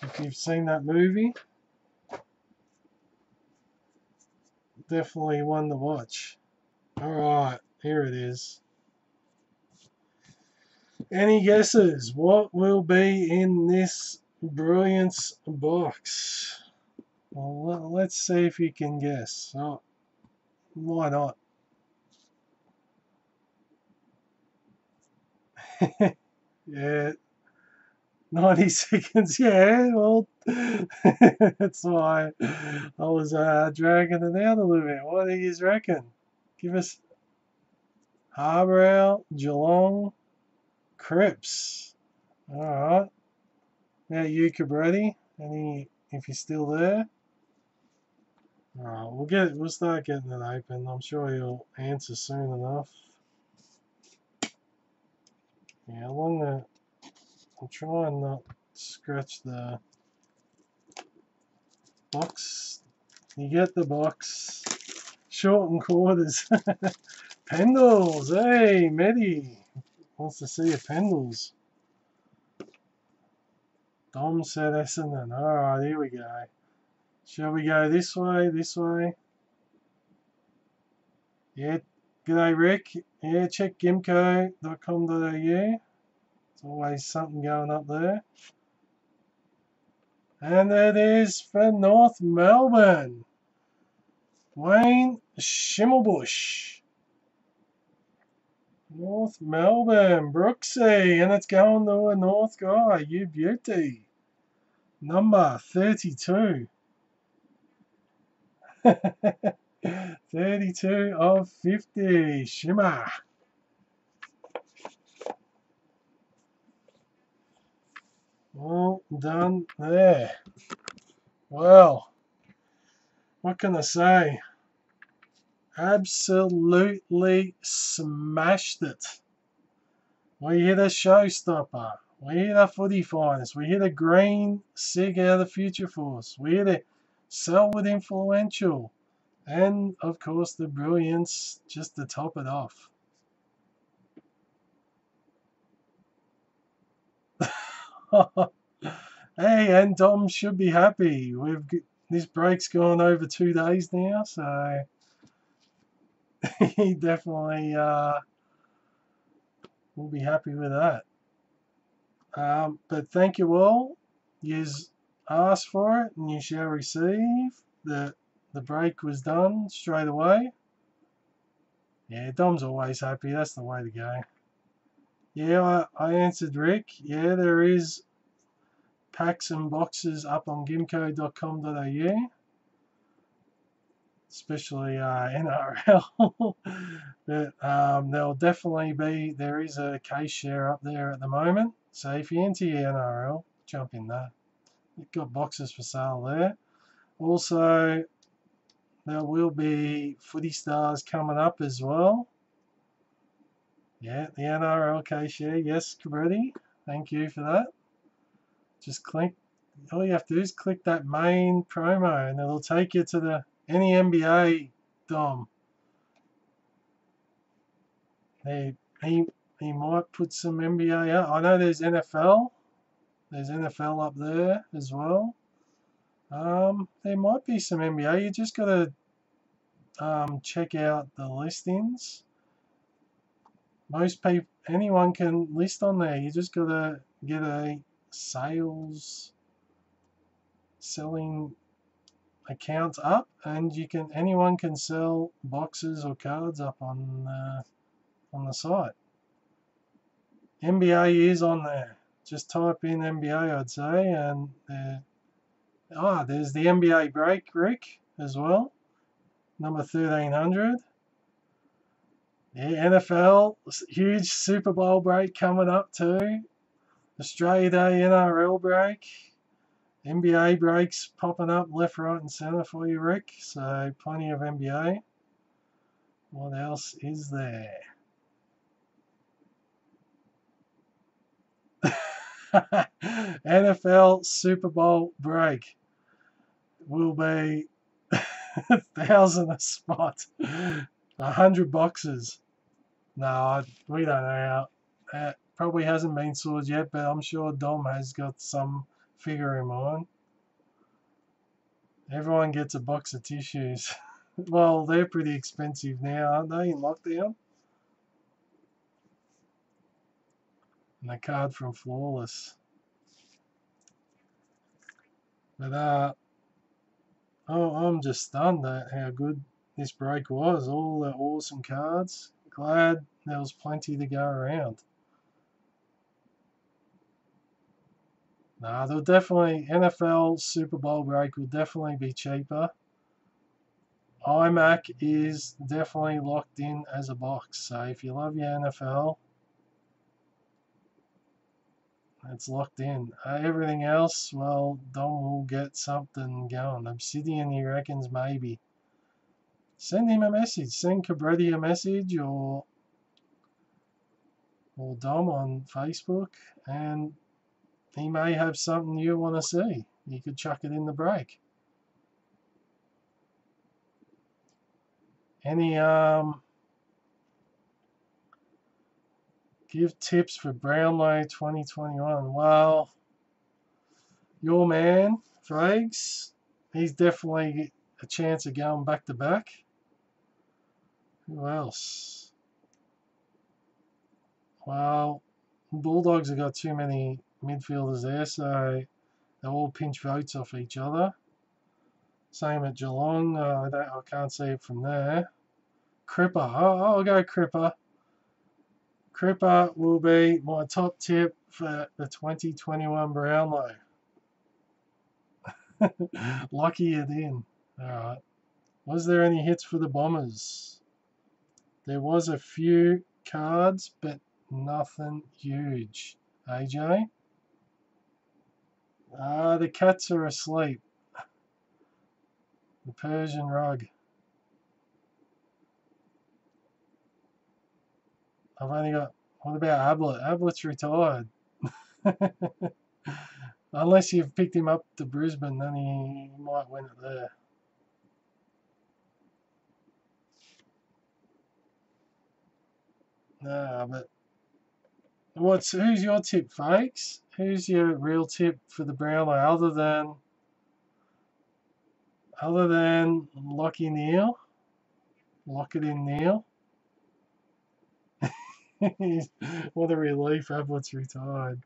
S1: if you've seen that movie, definitely one to watch. Alright, here it is. Any guesses? What will be in this brilliance box? Well, let's see if you can guess. Oh, why not? yeah, 90 seconds, yeah, well, that's why I was uh, dragging it out a little bit. What do you reckon? Give us Harborough, Geelong, Cripps. Alright. Now you, Cabretti, any, if you're still there. Alright, we'll get, we'll start getting it open. I'm sure you'll answer soon enough. Yeah, along the, I'll try and not scratch the box. You get the box. Short and quarters. Pendles, hey, Medi wants to see a Pendles. Dom said Essendon. Alright, here we go. Shall we go this way, this way? Yeah, g'day Rick. Yeah, check gimko.com.au. There's always something going up there. And it is for North Melbourne. Wayne Schimmelbusch. North Melbourne, Brooksy, and it's going to a North guy, you beauty. Number 32. 32 of 50, Shimmer. Well done there. Well, what can I say? Absolutely smashed it. We hit a showstopper. We hit a footy finest. We hit a green sig out of the future force. We hit a Selwood influential. And of course the brilliance just to top it off. hey, and Dom should be happy. We've this break's gone over two days now, so he definitely uh, will be happy with that. Um, but thank you all. You asked for it, and you shall receive. The the break was done straight away. Yeah, Dom's always happy. That's the way to go. Yeah, I, I answered Rick. Yeah, there is packs and boxes up on gimko.com.au especially uh, NRL. but um, there'll definitely be, there is a case share up there at the moment. So if you're into your NRL, jump in there. You've got boxes for sale there. Also, there will be footy stars coming up as well. Yeah, the NRL case share. Yes, Cabretti. Thank you for that. Just click. All you have to do is click that main promo and it'll take you to the any NBA Dom. He, he, he might put some NBA out. I know there's NFL. There's NFL up there as well. Um, there might be some NBA. You just got to um, check out the listings most people, anyone can list on there. You just gotta get a sales selling account up, and you can anyone can sell boxes or cards up on the, on the site. NBA is on there. Just type in NBA, I'd say, and there. Ah, there's the NBA break, Rick, as well. Number 1300. The NFL, huge Super Bowl break coming up too. Australia Day NRL break. NBA breaks popping up left, right and centre for you, Rick. So plenty of NBA. What else is there? NFL Super Bowl break will be thousand a spot a hundred boxes. No, we don't know. That probably hasn't been sorted yet, but I'm sure Dom has got some figure in mind. Everyone gets a box of tissues. well, they're pretty expensive now, aren't they, in lockdown? And a card from Flawless. But, uh, oh, I'm just stunned at how good this break was. All the awesome cards. Glad there was plenty to go around. Nah, they'll definitely NFL Super Bowl break will definitely be cheaper. iMac is definitely locked in as a box. So if you love your NFL, it's locked in. Uh, everything else, well, Dom will get something going. Obsidian, he reckons maybe. Send him a message. Send Cabretti a message or or Dom on Facebook and he may have something you want to see. You could chuck it in the break. Any um give tips for Brownlow 2021? Well, your man, Frags, he's definitely a chance of going back to back. Who else? Well, Bulldogs have got too many midfielders there, so they all pinch votes off each other. Same at Geelong. Uh, I, can't see it from there. Cripper. Oh, I'll go Cripper. Cripper will be my top tip for the 2021 Brownlow. Lucky it in. Alright. Was there any hits for the Bombers? There was a few cards, but nothing huge. AJ? Ah, the cats are asleep. The Persian rug. I've only got. What about Ablett? Ablett's retired. Unless you've picked him up to Brisbane, then he, might win it there. Nah, but what's who's your tip, folks? Who's your real tip for the Brownlow other than other than Lachie Neale? Lock it in Neale. what a relief Ablett's retired.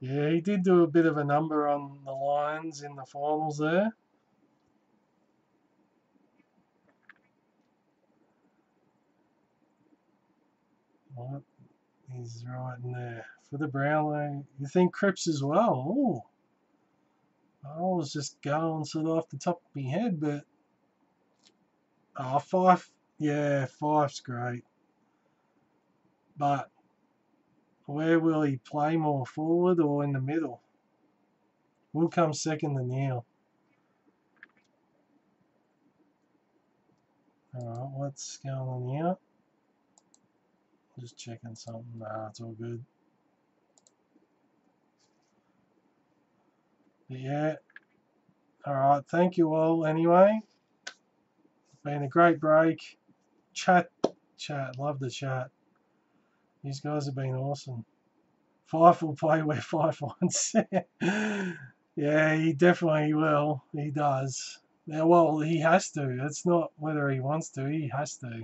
S1: Yeah, he did do a bit of a number on the Lions in the finals there. He's right in there. For the Brownlow, you think Cripps as well? Oh, I was just going sort of off the top of my head, but ah, oh, Fyfe, yeah, Fyfe's great. But where will he play more, forward or in the middle? We'll come second to Neale. Alright, what's going on here? Just checking something. Nah, it's all good. But yeah. Alright, thank you all anyway. Been a great break. Chat, chat, love the chat. These guys have been awesome. Fyfe will play where Fyfe wants. yeah, he definitely will. He does. Yeah, well, he has to. It's not whether he wants to, he has to.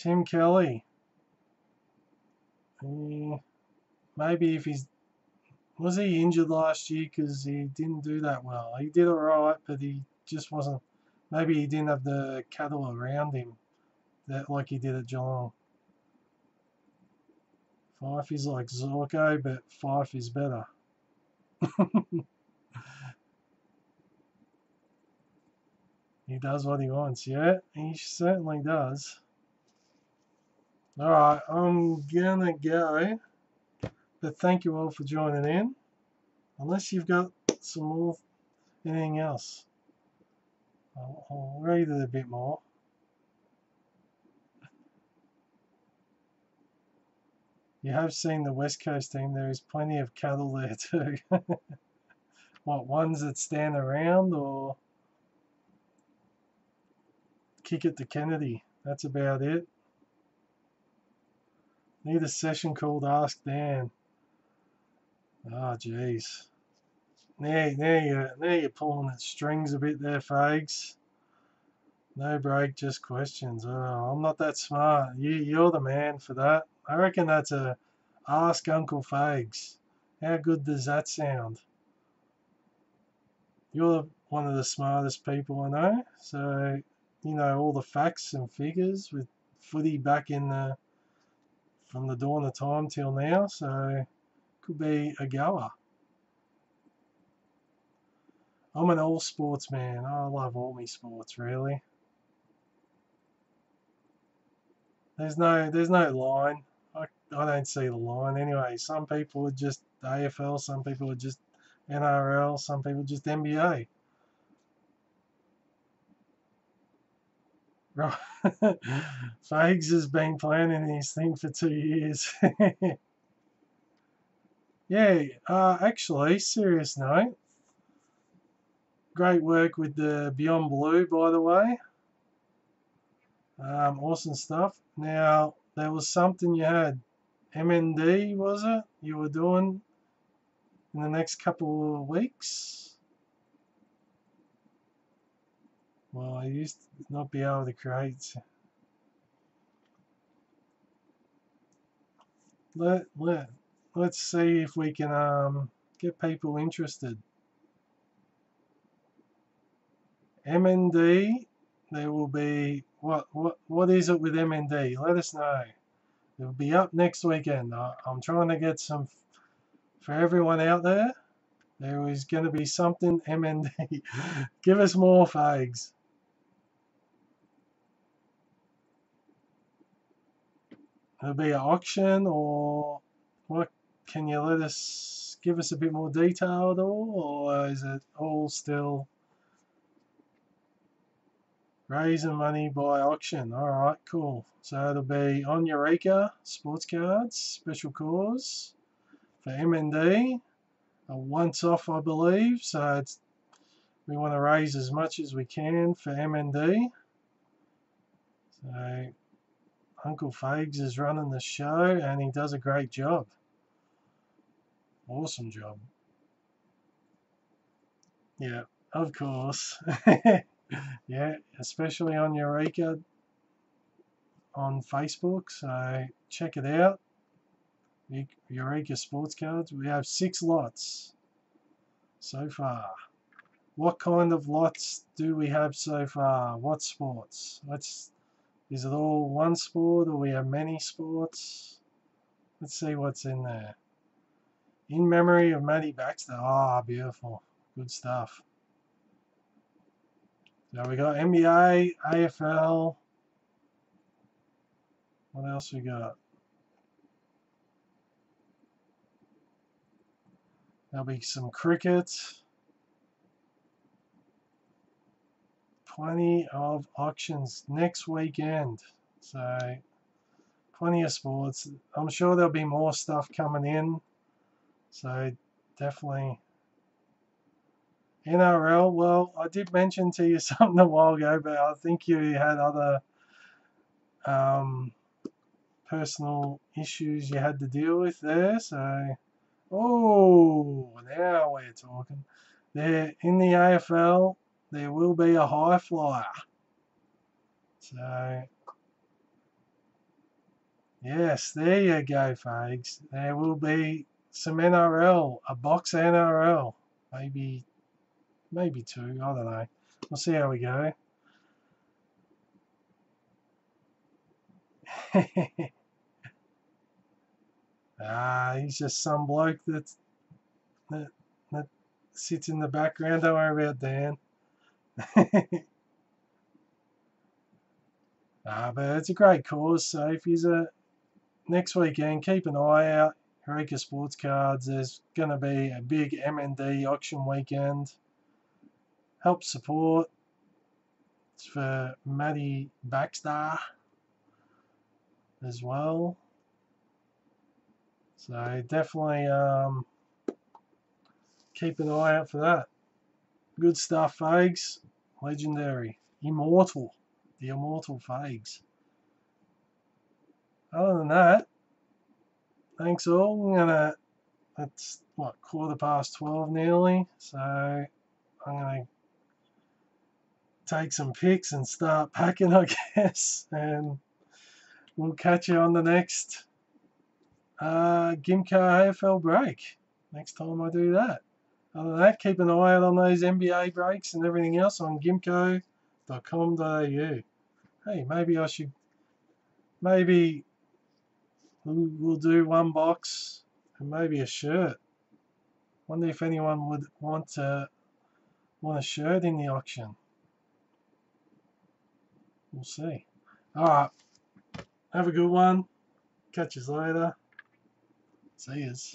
S1: Tim Kelly. Maybe if he's was he injured last year because he didn't do that well? He did alright, but he just wasn't. Maybe he didn't have the cattle around him that like he did at Geelong. Fyfe is like Zorko, but Fyfe is better. he does what he wants, yeah, he certainly does. Alright, I'm gonna go. But thank you all for joining in. Unless you've got some more, anything else. I'll, I'll read it a bit more. You have seen the West Coast team. There is plenty of cattle there too. what, ones that stand around or kick it to Kennedy? That's about it. Need a session called Ask Dan. Oh, jeez. Now, now, you're, now you're pulling at strings a bit there, Fags. No break, just questions. Oh, I'm not that smart. You, you're the man for that. I reckon that's a Ask Uncle Fags. How good does that sound? You're one of the smartest people I know. So, you know, all the facts and figures with footy back in the, from the dawn of time till now. So, could be a goer. I'm an all sports man. I love all my sports really. There's no there's no line. I, I don't see the line anyway. Some people are just AFL, some people are just NRL, some people just NBA. Fags has been planning his thing for two years. Yeah, uh, actually, serious note. Great work with the Beyond Blue, by the way. Um, awesome stuff. Now, there was something you had. MND, was it? You were doing in the next couple of weeks? Well, I used to not be able to create. Let, let, let's see if we can um, get people interested. MND, there will be, what, what, what is it with MND? Let us know. It'll be up next weekend. I, I'm trying to get some, for everyone out there, there is going to be something MND. Give us more fags. An auction or what can you let us give us a bit more detail at all, or is it all still raising money by auction? All right, cool. So it'll be on Eureka sports cards, special cause for MND, a once off, I believe. So we want to raise as much as we can for MND. So Uncle Fags is running the show and he does a great job. Awesome job. Yeah, of course. yeah, especially on Eureka on Facebook. So check it out. Eureka Sports Cards. We have six lots so far. What kind of lots do we have so far? What sports? Let's. Is it all one sport or we have many sports? Let's see what's in there. In memory of Matty Baxter. Ah, oh, beautiful. Good stuff. Now we got NBA, AFL. What else we got? There'll be some cricket. Plenty of auctions next weekend. So, plenty of sports. I'm sure there'll be more stuff coming in. So definitely NRL. Well, I did mention to you something a while ago, but I think you had other um, personal issues you had to deal with there. So, oh, now we're talking. There in the AFL, there will be a high flyer. So, yes, there you go, Fags. There will be some NRL, a box NRL, maybe, maybe two. I don't know. We'll see how we go. ah, he's just some bloke that, that that sits in the background. Don't worry about Dan. ah, but it's a great cause. So if a next weekend, keep an eye out. Eureka Sports Cards. There's going to be a big MND auction weekend. Help support. It's for Matty Baxter as well. So definitely um, keep an eye out for that. Good stuff, Fags. Legendary. Immortal. The Immortal Fags. Other than that, thanks all. I'm gonna. It's what quarter past twelve nearly, so I'm gonna take some pics and start packing, I guess, and we'll catch you on the next uh, Gimko AFL break. Next time I do that. Other than that, keep an eye out on those NBA breaks and everything else on gimko.com.au. Hey, maybe I should, maybe we'll, do one box and maybe a shirt. Wonder if anyone would want to want a shirt in the auction. We'll see. Alright. Have a good one. Catch you later. See yous.